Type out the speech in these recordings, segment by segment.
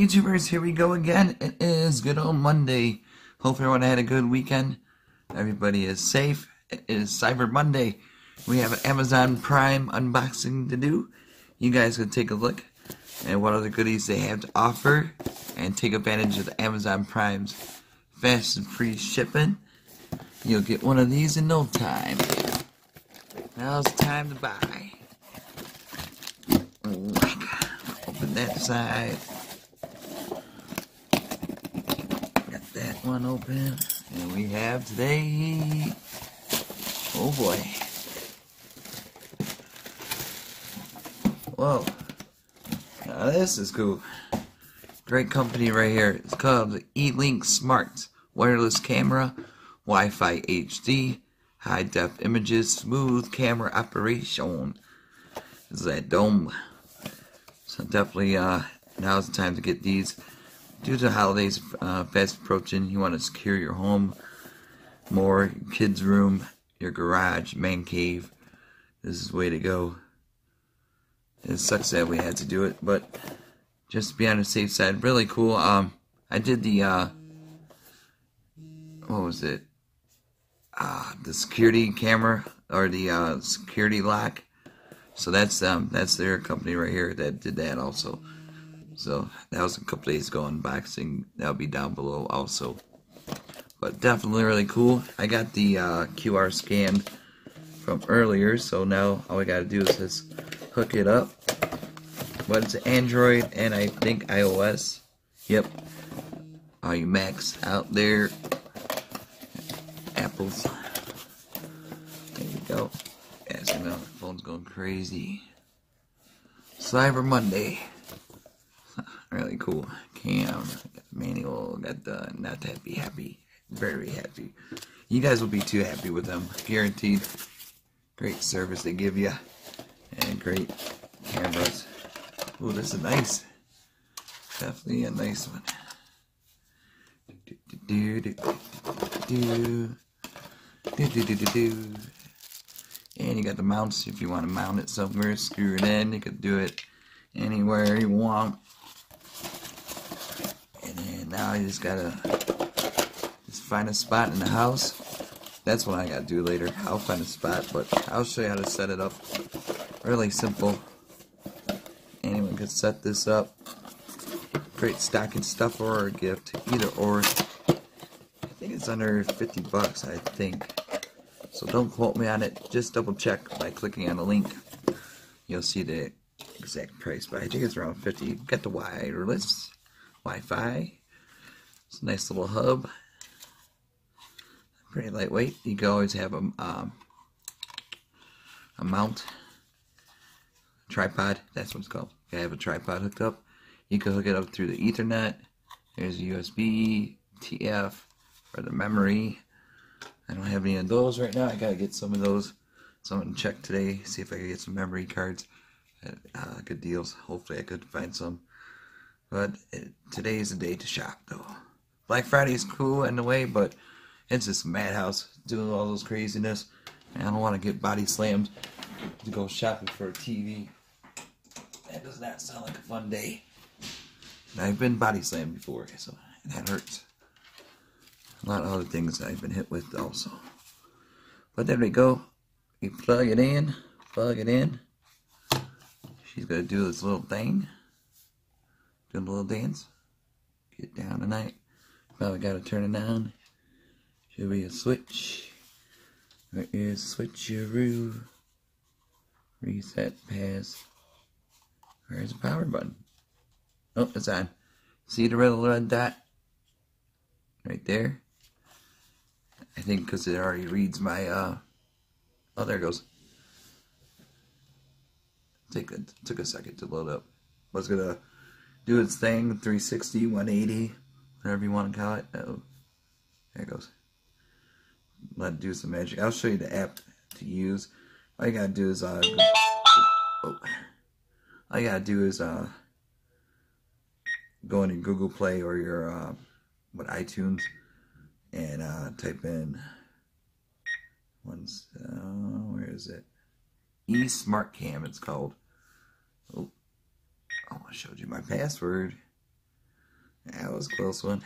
YouTubers, here we go again. It is good old Monday. Hope everyone had a good weekend. Everybody is safe. It is Cyber Monday. We have an Amazon Prime unboxing to do. You guys can take a look at what other goodies they have to offer and take advantage of the Amazon Prime's fast and free shipping. You'll get one of these in no time. Now's the time to buy. Open that side. Got that one open. And we have today. Oh boy. Whoa. Now this is cool. Great company right here. It's called eLinkSmart Wireless Camera, Wi-Fi HD, High Def Images, Smooth Camera Operation. This is that dome. So definitely uh, now's the time to get these. Due to holidays uh, fast approaching, you want to secure your home more, kids' room, your garage, man cave. This is the way to go. It sucks that we had to do it, but just to be on the safe side, really cool. Um, I did the uh, what was it? Uh, the security camera or the uh, security lock. So that's um that's their company right here that did that also. So that was a couple days ago unboxing. That'll be down below also. But definitely really cool. I got the uh, QR scan from earlier, so now all we gotta do is just hook it up. But it's Android and I think iOS. Yep. All you Macs out there. Apples. There you go. As you know, phone's going crazy. Cyber Monday cool. Cam, manual, got the uh, not that be happy, very happy. You guys will be too happy with them, guaranteed. Great service they give you, and great cameras. Oh, this is nice. Definitely a nice one. Do, do, do, and you got the mounts if you want to mount it somewhere, screw it in. You could do it anywhere you want. Now you just gotta just find a spot in the house. That's what I gotta do later. I'll find a spot, but I'll show you how to set it up. Really simple. Anyone can set this up. Great stocking stuff or a gift, either or. I think it's under 50 bucks, I think. So don't quote me on it. Just double check by clicking on the link. You'll see the exact price, but I think it's around 50. Got the wireless Wi-Fi. A nice little hub. Pretty lightweight. You can always have a, um, a mount. Tripod. That's what it's called. You have a tripod hooked up. You can hook it up through the Ethernet. There's a USB, TF for the memory. I don't have any of those right now. I gotta get some of those. So I'm gonna check today, see if I can get some memory cards at uh, good deals. Hopefully, I could find some. But it, today is the day to shop, though. Black Friday is cool in a way, but it's just madhouse doing all those craziness. And I don't want to get body slammed to go shopping for a TV. That does not sound like a fun day. And I've been body slammed before, so that hurts. A lot of other things I've been hit with also. But there we go. You plug it in, plug it in. She's gonna do this little thing. Do a little dance. Get down tonight. Probably gotta turn it on. Should be a switch. There is switcheroo. Reset pass. Where's the power button? Oh, it's on. See the red, red dot? Right there. I think because it already reads my, uh, oh, there it goes. Take a, took a second to load up. Was gonna do its thing, 360, 180, whatever you want to call it. Oh, there it goes. Let do some magic. I'll show you the app to use. All you gotta do is, uh, oh, all you gotta do is, uh, go into Google Play or your, uh, what, iTunes and uh, type in once uh, where is it e smart cam it's called oh, oh i showed you my password That was close one.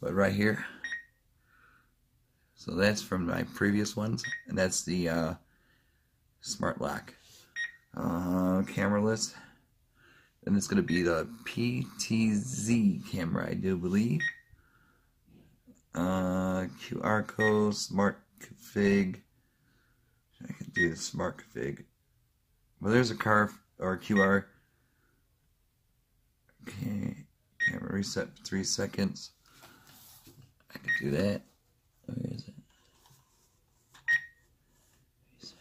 But right here. So that's from my previous ones. And that's the uh, smart lock. Uh, camera list. And it's going to be the PTZ camera, I do believe. Uh, QR code, smart config. I can do the smart config. Well, there's a car or QR. Okay, camera reset for three seconds. I can do that. Where is it? Reset.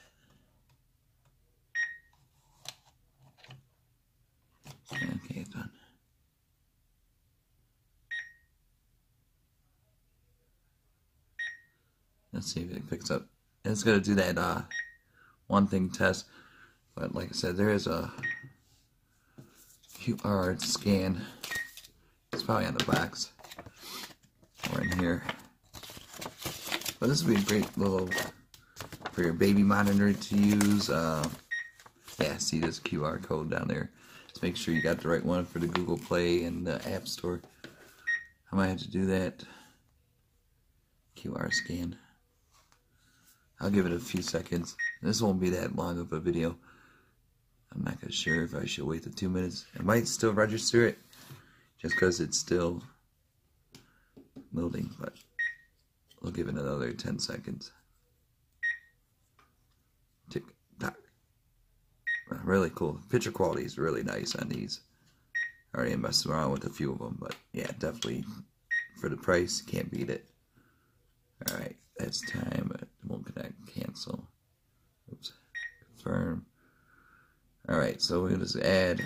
Okay, done. Let's see if it picks up. It's gonna do that uh, one thing test, but like I said, there is a QR scan. It's probably on the box or in here. But this would be a great little for your baby monitor to use. Uh, yeah, see this QR code down there. Just make sure you got the right one for the Google Play and the App Store. I might have to do that. QR scan. I'll give it a few seconds. This won't be that long of a video. I'm not gonna sure if I should wait the two minutes. I might still register it just because it's still loading, but we'll give it another 10 seconds. Tick tock. Uh, really cool. Picture quality is really nice on these. I already messed around with a few of them, but yeah, definitely for the price, can't beat it. Alright, that's time. It won't connect. Cancel. Oops. Confirm. Alright, so we'll just add.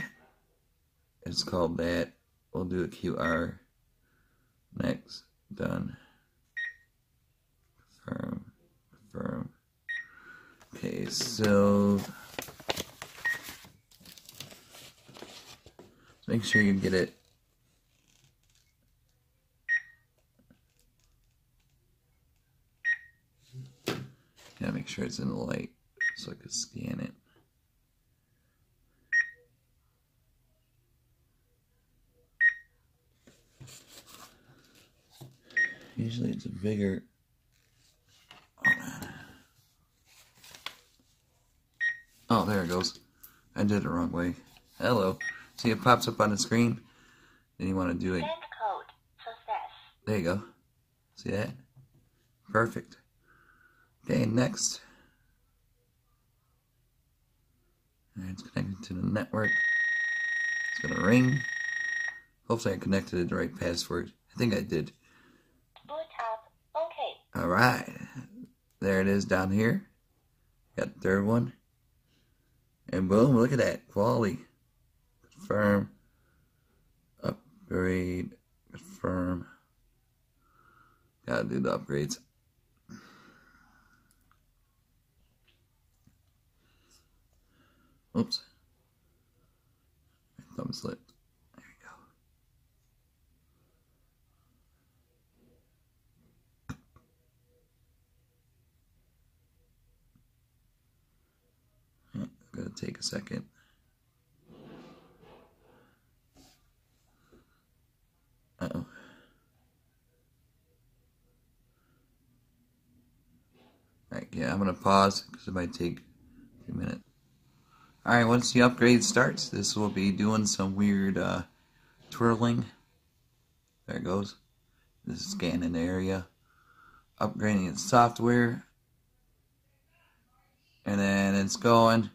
It's called that. We'll do a QR. Next. Done. Confirm. Confirm. Okay, so. Make sure you get it Gotta make sure it's in the light so I can scan it. Usually it's a bigger. Oh, oh, there it goes. I did it the wrong way. Hello. See, it pops up on the screen. Then you want to do it. There you go. See that? Perfect. Okay, next. It's connected to the network. It's gonna ring. Hopefully I connected the right password. I think I did. Okay. Alright. There it is down here. Got the third one. And boom, look at that. Quality. Confirm. Upgrade. Confirm. Gotta do the upgrades. Oops. Thumb slipped. Yeah, gonna take a second. Uh oh. Alright, yeah, I'm gonna pause because it might take a few minutes. Alright, once the upgrade starts, this will be doing some weird uh, twirling. There it goes. This is scanning the area. Upgrading its software. And then it's going.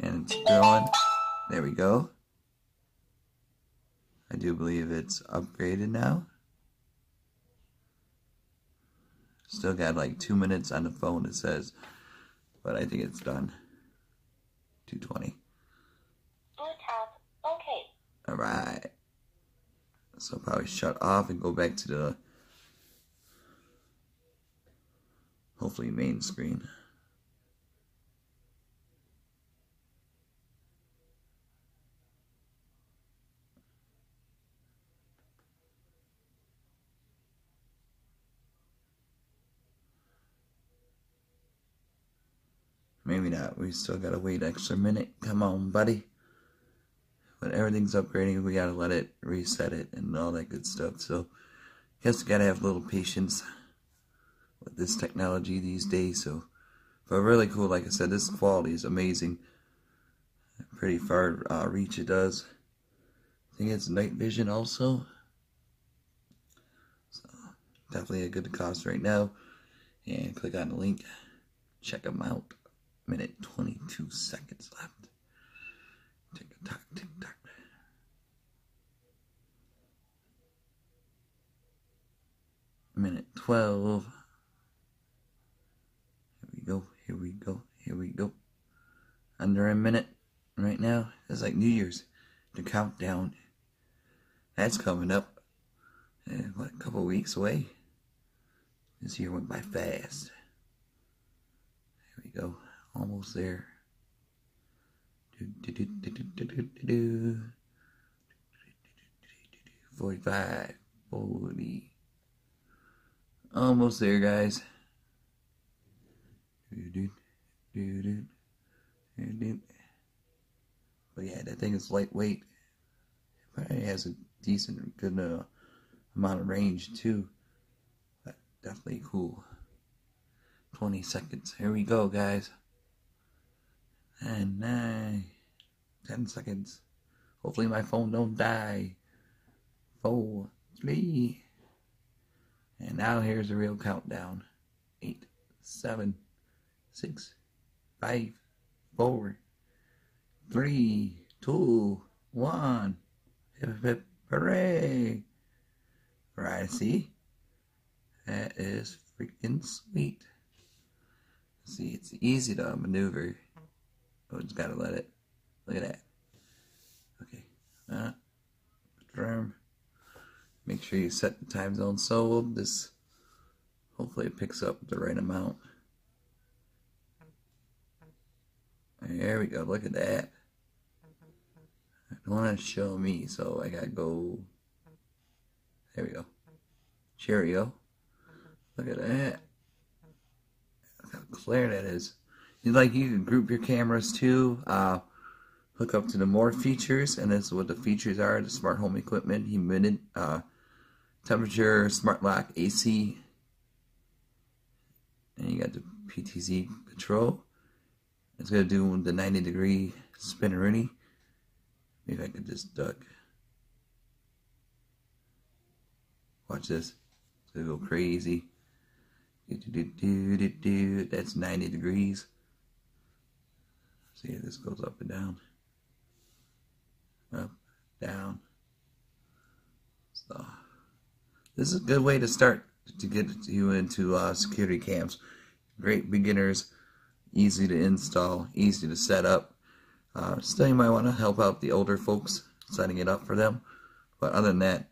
And it's going. There we go. I do believe it's upgraded now. Still got like two minutes on the phone, it says but I think it's done. 220. Boot up. Okay. Alright. So I'll probably shut off and go back to the hopefully main screen. Not. We still gotta wait extra minute. Come on, buddy. But everything's upgrading. We gotta let it reset it and all that good stuff. So, guess we gotta have a little patience with this technology these days. So, but really cool. Like I said, this quality is amazing. Pretty far uh, reach it does. I think it's night vision also. So definitely a good cost right now. And click on the link. Check them out. Minute 22 seconds left. Tick tock, tick tock. Minute 12. Here we go, here we go, here we go. Under a minute right now. It's like New Year's. The countdown. That's coming up. What, a couple weeks away. This year went by fast. There we go. Almost there. 45, 40. Almost there, guys. But yeah, that thing is lightweight. It has a decent, good uh, amount of range too. But definitely cool. 20 seconds. Here we go, guys. And nine, 10 seconds. Hopefully my phone don't die. Four, three. And now here's the real countdown. Eight, seven, six, five, four, three, two, one. Hip hip hooray! Right, see? That is freaking sweet. See, it's easy to maneuver. Oh, just gotta let it. Look at that. Okay. Uh, confirm. Make sure you set the time zone so this hopefully it picks up the right amount. There we go. Look at that. I don't want to show me, so I gotta go. There we go. Cheerio. Look at that. Look how clear that is. You like you can group your cameras too. Uh, hook up to the more features, and this is what the features are: the smart home equipment, humidity, uh, temperature, smart lock, AC, and you got the PTZ control. It's gonna do the 90 degree spinneroonie. Maybe I could just duck. Watch this. It's gonna go crazy. Do, do, do, That's 90 degrees. See, this goes up and down. Up, down. So, this is a good way to start to get you into uh, security cams. Great beginners easy to install, easy to set up. Uh, still, you might want to help out the older folks setting it up for them. But other than that,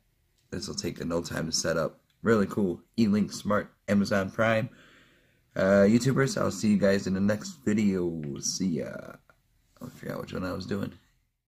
this will take no time to set up. Really cool. eLinkSmart Amazon Prime. Uh, YouTubers, I'll see you guys in the next video. See ya. I forgot which one I was doing.